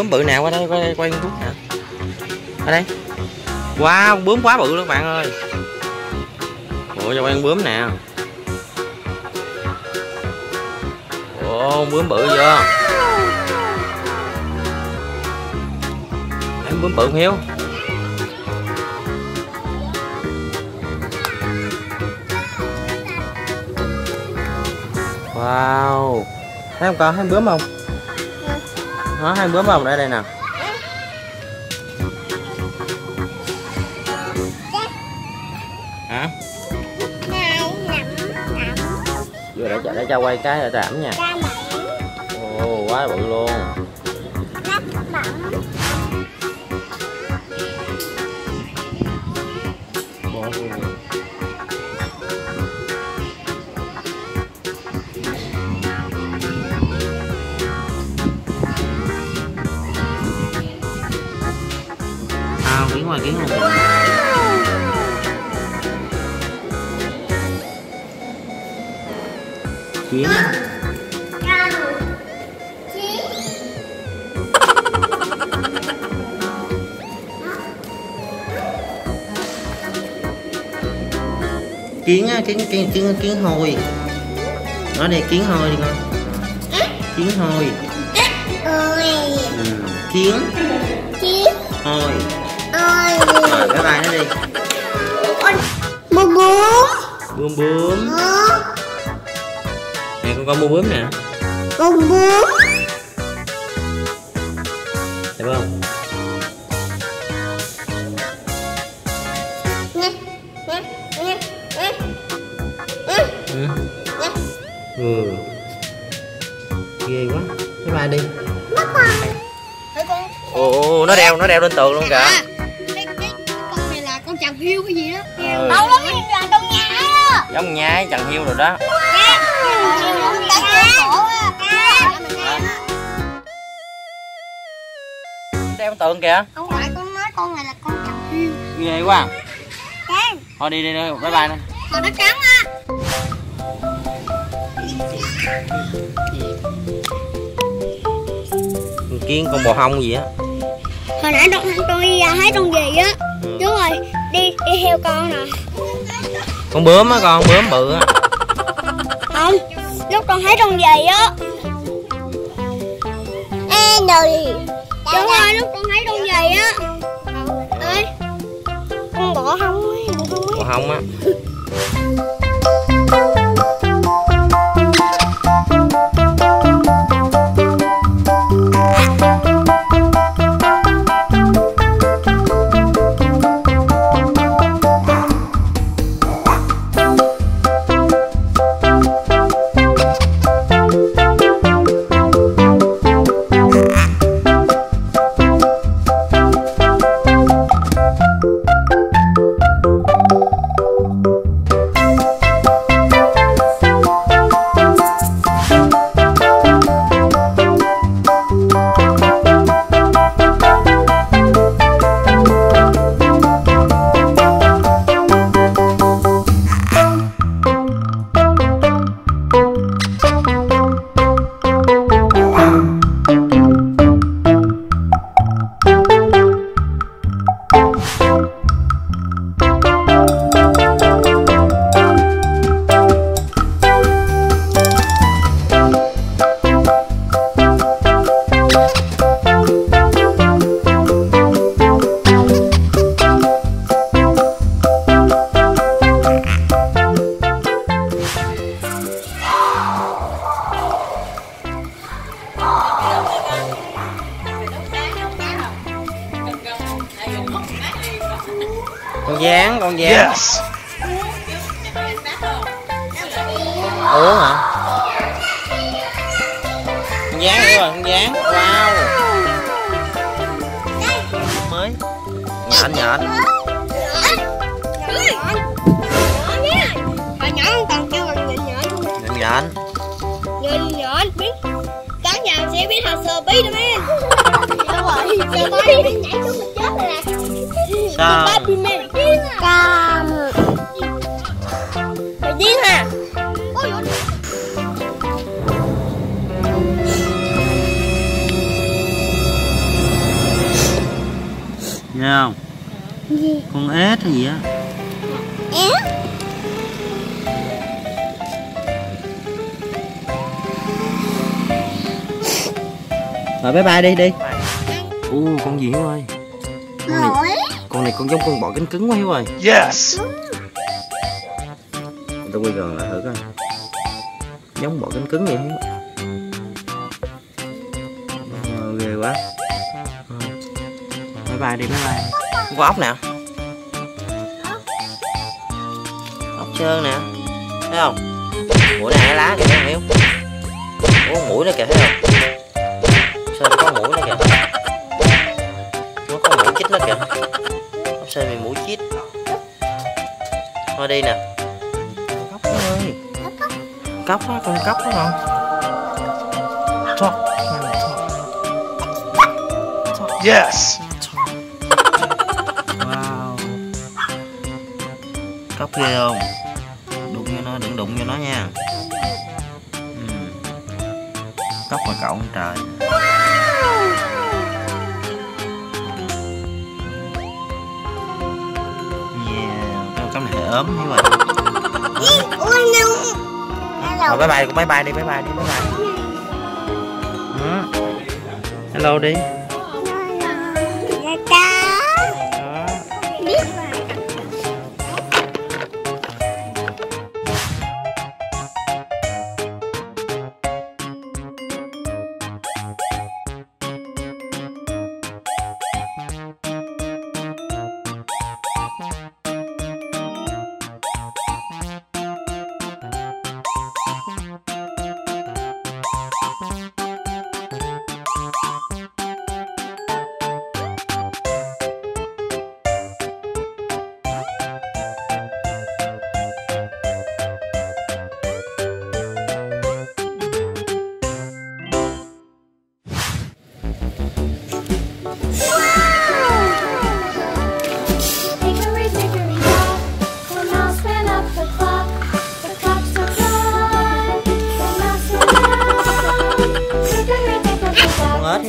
bướm bự nào qua đây quay đây quay bướm nè ở đây. Wow bướm quá bự luôn bạn ơi. Ủa, cho quay bướm nè ủa bướm bự chưa em bướm bự không hiếu? Wow. Thấy không con? Thấy bướm không? Nó hai bướm không đây đây nè hả? Vừa để cho để cho quay cái ở trạm nha. Ồ quá bự luôn kiến ngoài kiến không kiến kiến á kiến kiến kiến kiến hồi. Nói đây kiến hồi đi con kiến hồi. Ừ. kiến. Hồi rồi bye bye nó đi bướm. Bướm bướm. Bướm nè con con mua bướm nè. Con bướm. Đẹp không? Ừ. ừ. ghê quá. Bye bye đi. Thấy con ồ ồ, nó đeo nó đeo lên tường luôn kìa hiêu cái gì đó Ừ. đâu đó cái là con nhái á. Giống nhái chẳng hiu rồi đó. Đeo lên tường kìa. Không phải con nói con này là con chào hiêu. Ghê quá. Thôi đi đi đi bye bye đi hồi nó trắng á. Kiến con bò hông gì á. Hồi nãy con ra thấy con gì á. Ừ. đúng rồi đi đi theo con nè con bướm á con bướm bự á. Không lúc con thấy con gì á. Ê rồi đúng rồi lúc con thấy con gì á. Ơi con bỏ không ấy con không á con dán con dán Yes. uống hả? Con dán hiểu rồi con dán wow. Mới. Nhện nhện nhện nhện nhện nhện biết Cắn vào sẽ biết là sờ bí đó men Đúng Con ếch hay gì á? Ếch? Rồi bye bye đi đi. Ồ con gì Hiếu ơi? Con này, con này con giống con bọ cánh cứng quá Hiếu ơi. Yes. Tôi quay gần lại thử coi. Giống bọ cánh cứng vậy Hiếu. Ờ, ghê quá. Ờ. Bye bye đi bye bye. Con có ốc nè. Trơn nè. Thấy không? Mũi này lá kìa thấy không Hiếu? Ủa mũi nữa kìa thấy không? Sơn có mũi nữa kìa. Nó có mũi chích nữa kìa. Ốc sơn bị mũi chích. Thôi đi nè. Cốc ơi. Cốc á, con cốc đó không? Chọc. Yes. Wow. Cốc ghê không? Đụng cho nó nha. Ừ. Cốc mà cậu trời. Yeah, cái này hơi ốm như vậy. Rồi bye bye, cũng bye bye đi, bye bye đi, bye bye. Ừ. Hello đi.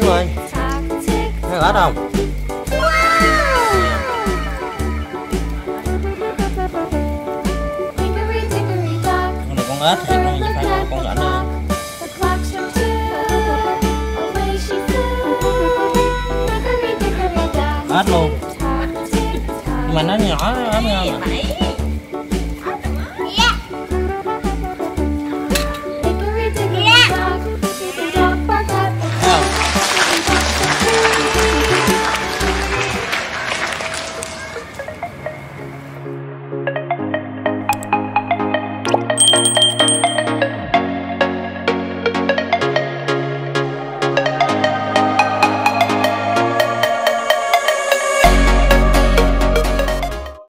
Con rồi, ếch Hiếu không? Hickory Con này con ếch con gì phải là con rảnh hơn. Ếch luôn. Nhưng mà nó nhỏ lắm không?